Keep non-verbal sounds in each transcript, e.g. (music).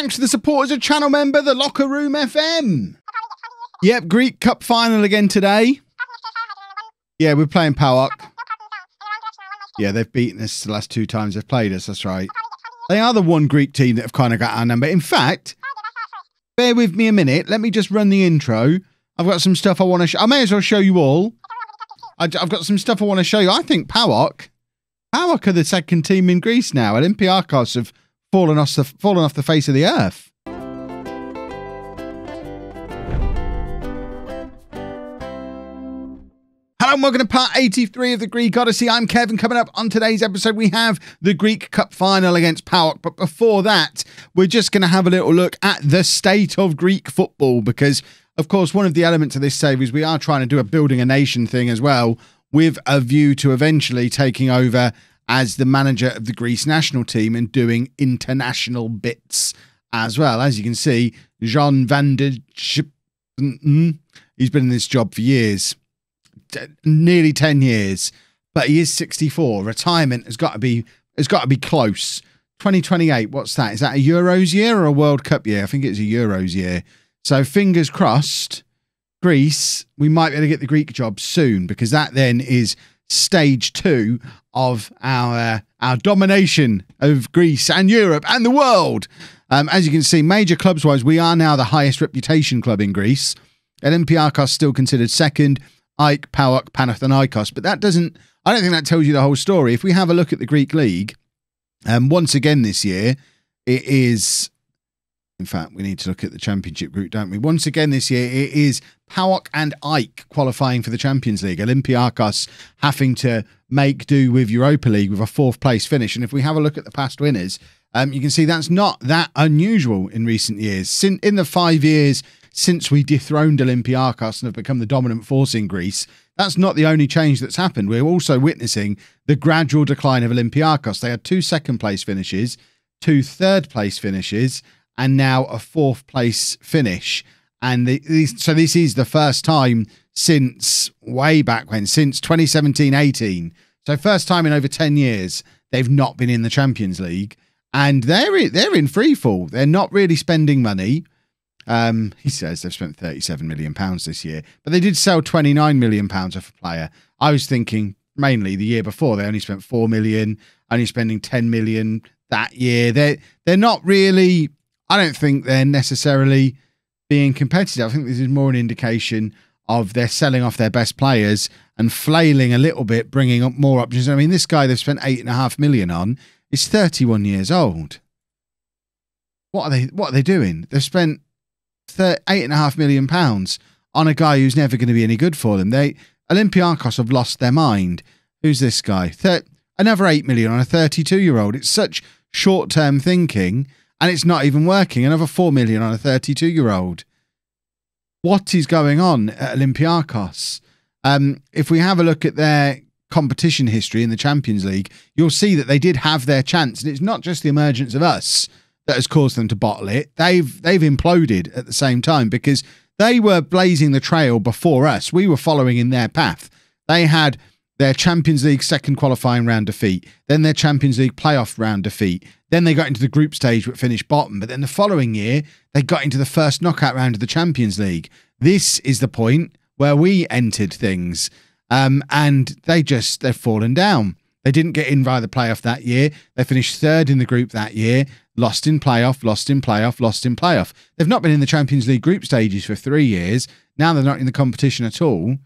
Thanks to the support as a channel member, the Locker Room FM. Yep, Greek Cup final again today. Yeah, we're playing PAOK. Yeah, they've beaten us the last two times they've played us, that's right. They are the one Greek team that have kind of got our number. In fact, bear with me a minute. Let me just run the intro. I've got some stuff I want to show. I may as well show you all. I, have got some stuff I want to show you. I think PAOK, PAOK are the second team in Greece now. Olympiakos have fallen off the fallen off the face of the earth. Hello and welcome to part 83 of the Greek Odyssey. I'm Kevin. Coming up on today's episode, we have the Greek Cup final against PAOK. But before that, we're just going to have a little look at the state of Greek football because, of course, one of the elements of this save is we are trying to do a building a nation thing as well with a view to eventually taking over as the manager of the Greece national team and doing international bits as well. As you can see, Jean van der he's been in this job for years nearly 10 years, but he is 64. Retirement has got to be has got to be close. 2028, what's that? Is that a Euros year or a World Cup year? I think it's a Euros year. So fingers crossed, Greece, we might be able to get the Greek job soon because that then is stage two of our our domination of Greece and Europe and the world. Um, as you can see, major clubs wise, we are now the highest reputation club in Greece. Olympiakos still considered second. AEK, PAOK, Panathinaikos. But that doesn't, I don't think that tells you the whole story. If we have a look at the Greek league, um, once again this year, it is, in fact, we need to look at the championship group, don't we? Once again this year, it is PAOK and AEK qualifying for the Champions League. Olympiakos having to make do with Europa League with a fourth place finish. And if we have a look at the past winners, um, you can see that's not that unusual in recent years. In, in the five years since we dethroned Olympiakos and have become the dominant force in Greece, that's not the only change that's happened. We're also witnessing the gradual decline of Olympiakos. They had two second place finishes, two third place finishes, and now a fourth place finish. And the, so this is the first time since way back when, since 2017 18. So, first time in over 10 years, they've not been in the Champions League. And they're, they're in free fall. They're not really spending money. Um, he says they've spent 37 million pounds this year, but they did sell 29 million pounds off a player. I was thinking mainly the year before they only spent 4 million, only spending 10 million that year. They they're not really I don't think they're necessarily being competitive. I think this is more an indication of they're selling off their best players and flailing a little bit, bringing up more options. I mean, this guy they've spent eight and a half million on is 31 years old. What are they? What are they doing? They've spent eight and a half million pounds on a guy who's never going to be any good for them. They Olympiacos have lost their mind. Who's this guy? Thir- another eight million on a 32 year old. It's such short term thinking, and it's not even working. Another four million on a 32 year old. What is going on at Olympiacos? Um, if we have a look at their competition history in the Champions League, you'll see that they did have their chance, and it's not just the emergence of us that has caused them to bottle it. They've they've imploded at the same time because they were blazing the trail before us. We were following in their path. They had their Champions League second qualifying round defeat, then their Champions League playoff round defeat. Then they got into the group stage but finished bottom. But then the following year, they got into the first knockout round of the Champions League. This is the point where we entered things. Um, and they just, they've fallen down. They didn't get in via the playoff that year. They finished third in the group that year lost in playoff, lost in playoff, lost in playoff. They've not been in the Champions League group stages for three years. Now they're not in the competition at all.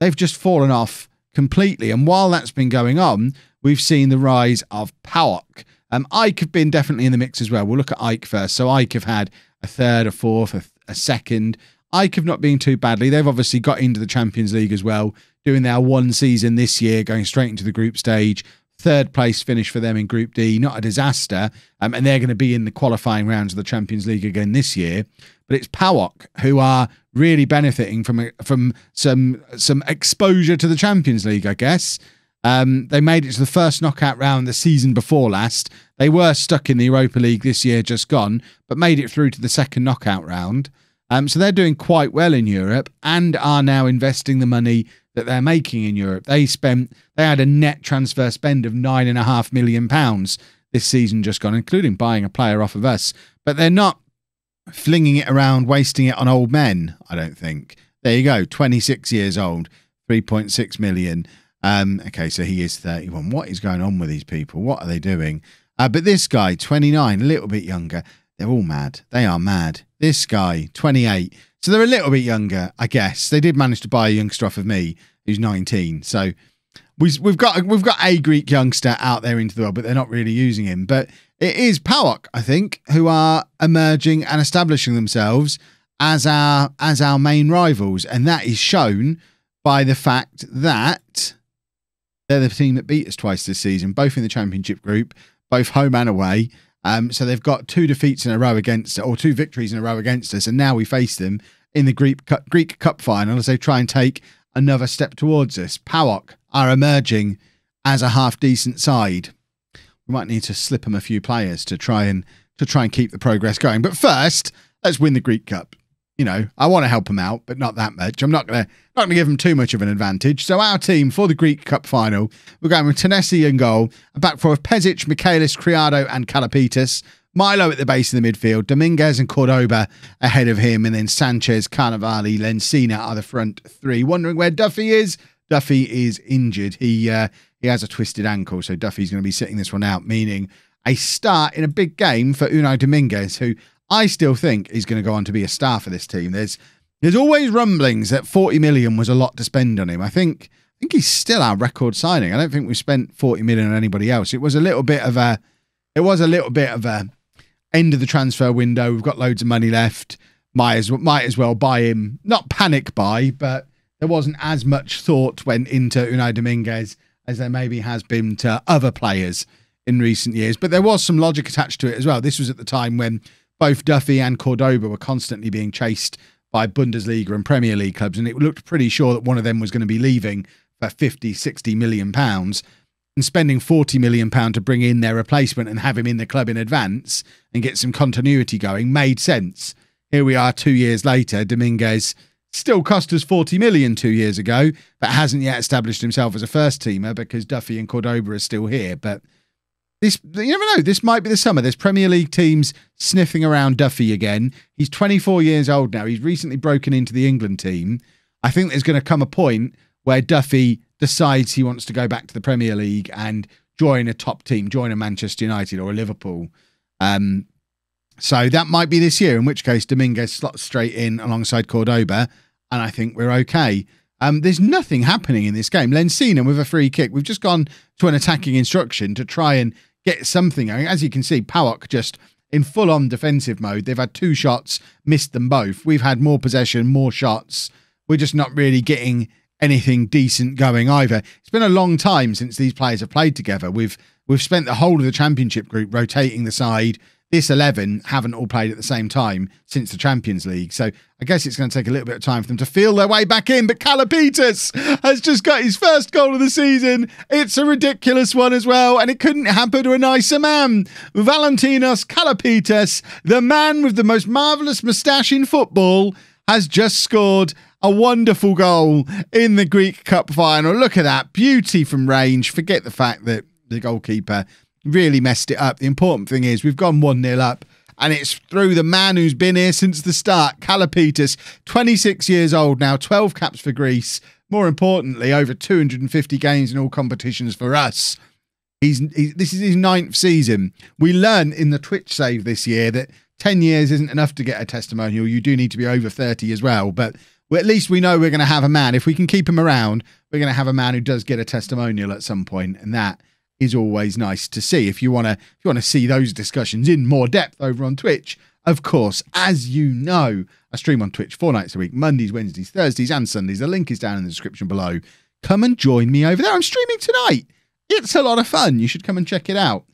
They've just fallen off completely. And while that's been going on, we've seen the rise of PAOK. Um, AEK have been definitely in the mix as well. We'll look at AEK first. So AEK have had a third, a fourth, a, a second. AEK have not been too badly. They've obviously got into the Champions League as well, doing their one season this year, going straight into the group stage third place finish for them in Group D, not a disaster. Um, and they're going to be in the qualifying rounds of the Champions League again this year. But it's PAOK who are really benefiting from from some some exposure to the Champions League, I guess. Um, they made it to the first knockout round the season before last. They were stuck in the Europa League this year, just gone, but made it through to the second knockout round. Um, so they're doing quite well in Europe and are now investing the money that they're making in Europe. They spent they had a net transfer spend of nine and a half million pounds this season just gone, including buying a player off of us. but they're not flinging it around, wasting it on old men. I don't think. There you go, 26 years old, 3.6 million. Um, okay, so he is 31. What is going on with these people? What are they doing? Uh, but this guy, 29, a little bit younger. They're all mad. They are mad. This guy, 28. So they're a little bit younger, I guess. They did manage to buy a youngster off of me who's 19. So we've got we've got a Greek youngster out there into the world, but they're not really using him. But it is PAOK, I think, who are emerging and establishing themselves as our as our main rivals, and that is shown by the fact that they're the team that beat us twice this season, both in the championship group, both home and away. Um, so they've got two defeats in a row against, or two victories in a row against us, and now we face them in the Greek Cup, Greek Cup final as they try and take another step towards us. PAOK are emerging as a half decent side. We might need to slip them a few players to try and to try and keep the progress going. But first, let's win the Greek Cup. You know, I want to help them out, but not that much. I'm not gonna not gonna give them too much of an advantage. So our team for the Greek Cup final, we're going with Tennessee in goal, a back four of Pezic, Michaelis, Criado, and Kalapitas. Milo at the base of the midfield, Dominguez and Cordoba ahead of him, and then Sanchez, Carnevali, Lensina are the front three. Wondering where Duffy is? Duffy is injured. He uh, he has a twisted ankle, so Duffy's going to be sitting this one out, meaning a start in a big game for Unai Dominguez, who I still think he's going to go on to be a star for this team. There's there's always rumblings that 40 million was a lot to spend on him. I think I think he's still our record signing. I don't think we spent 40 million on anybody else. It was a little bit of a it was a little bit of a end of the transfer window. We've got loads of money left. Might as, might as well buy him. Not panic buy, but there wasn't as much thought went into Unai Dominguez as there maybe has been to other players in recent years. But there was some logic attached to it as well. This was at the time when both Duffy and Cordoba were constantly being chased by Bundesliga and Premier League clubs, and it looked pretty sure that one of them was going to be leaving for 50, 60 million pounds and spending 40 million pound to bring in their replacement and have him in the club in advance and get some continuity going made sense. Here we are 2 years later, Dominguez still cost us 40 million 2 years ago, but hasn't yet established himself as a first teamer because Duffy and Cordoba are still here, but this you never know. This might be the summer. There's Premier League teams sniffing around Duffy again. He's 24 years old now. He's recently broken into the England team. I think there's going to come a point where Duffy decides he wants to go back to the Premier League and join a top team, join a Manchester United or a Liverpool. Um, so that might be this year, in which case Dominguez slots straight in alongside Cordoba, and I think we're okay. Um, there's nothing happening in this game. Lensina with a free kick. We've just gone to an attacking instruction to try and get something going. As you can see, PAOK just in full on defensive mode. They've had two shots, missed them both. We've had more possession, more shots. We're just not really getting anything decent going either. It's been a long time since these players have played together. We've we've spent the whole of the championship group rotating the side. This 11 haven't all played at the same time since the Champions League. So I guess it's going to take a little bit of time for them to feel their way back in. But Kalapitas has just got his first goal of the season. It's a ridiculous one as well. And it couldn't happen to a nicer man. Valentinos Kalapitas, the man with the most marvellous moustache in football, has just scored a wonderful goal in the Greek Cup final. Look at that beauty from range. Forget the fact that the goalkeeper really messed it up. The important thing is we've gone 1 0 up. And it's through the man who's been here since the start, Kalapitas, 26 years old now, 12 caps for Greece. More importantly, over 250 games in all competitions for us. He's, he, this is his ninth season. We learned in the Twitch save this year that 10 years isn't enough to get a testimonial. You do need to be over 30 as well. But at least we know we're going to have a man. If we can keep him around, we're going to have a man who does get a testimonial at some point, and that is always nice to see. If you want to, if you want to see those discussions in more depth over on Twitch, of course, as you know, I stream on Twitch four nights a week, Mondays, Wednesdays, Thursdays, and Sundays. The link is down in the description below. Come and join me over there. I'm streaming tonight. It's a lot of fun. You should come and check it out.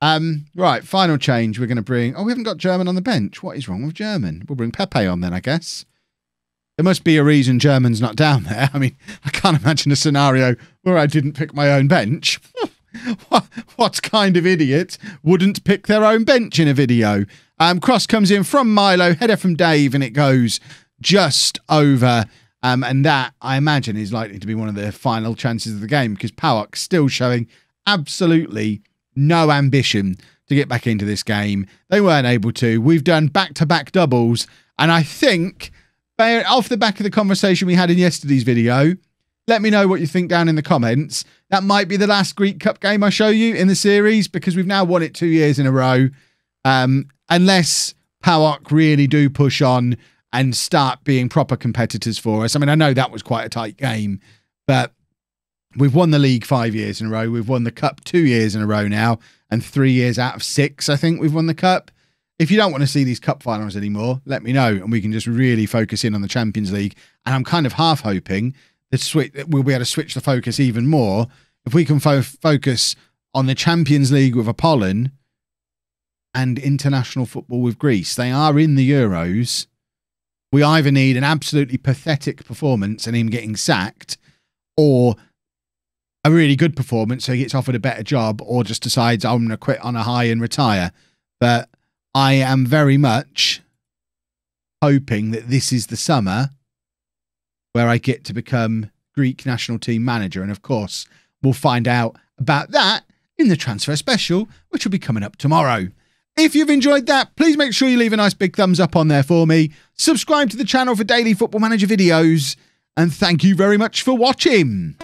Um, right, final change. We're going to bring. Oh, we haven't got German on the bench. What is wrong with German? We'll bring Pepe on then, I guess. There must be a reason German's not down there. (laughs) I mean, I can't imagine a scenario where I didn't pick my own bench. (laughs) (laughs) what, kind of idiot wouldn't pick their own bench in a video? Um, cross comes in from Milo, header from Dave, and it goes just over. Um, and that, I imagine, is likely to be one of the final chances of the game because PAOK still showing absolutely no ambition to get back into this game. They weren't able to. We've done back to back doubles. And I think, off the back of the conversation we had in yesterday's video, let me know what you think down in the comments. That might be the last Greek Cup game I show you in the series because we've now won it two years in a row. Um, unless PAOK really do push on and start being proper competitors for us. I mean, I know that was quite a tight game, but we've won the league five years in a row. We've won the cup two years in a row now, and three years out of six, I think we've won the cup. If you don't want to see these cup finals anymore, let me know, and we can just really focus in on the Champions League. And I'm kind of half hoping switch, we'll be able to switch the focus even more if we can fo- focus on the Champions League with Apollon and international football with Greece. They are in the Euros we either need an absolutely pathetic performance and him getting sacked, or a really good performance so he gets offered a better job, or just decides I'm going to quit on a high and retire. But I am very much hoping that this is the summer where I get to become Greek national team manager. And of course, we'll find out about that in the transfer special, which will be coming up tomorrow. If you've enjoyed that, please make sure you leave a nice big thumbs up on there for me. Subscribe to the channel for daily Football Manager videos. And thank you very much for watching.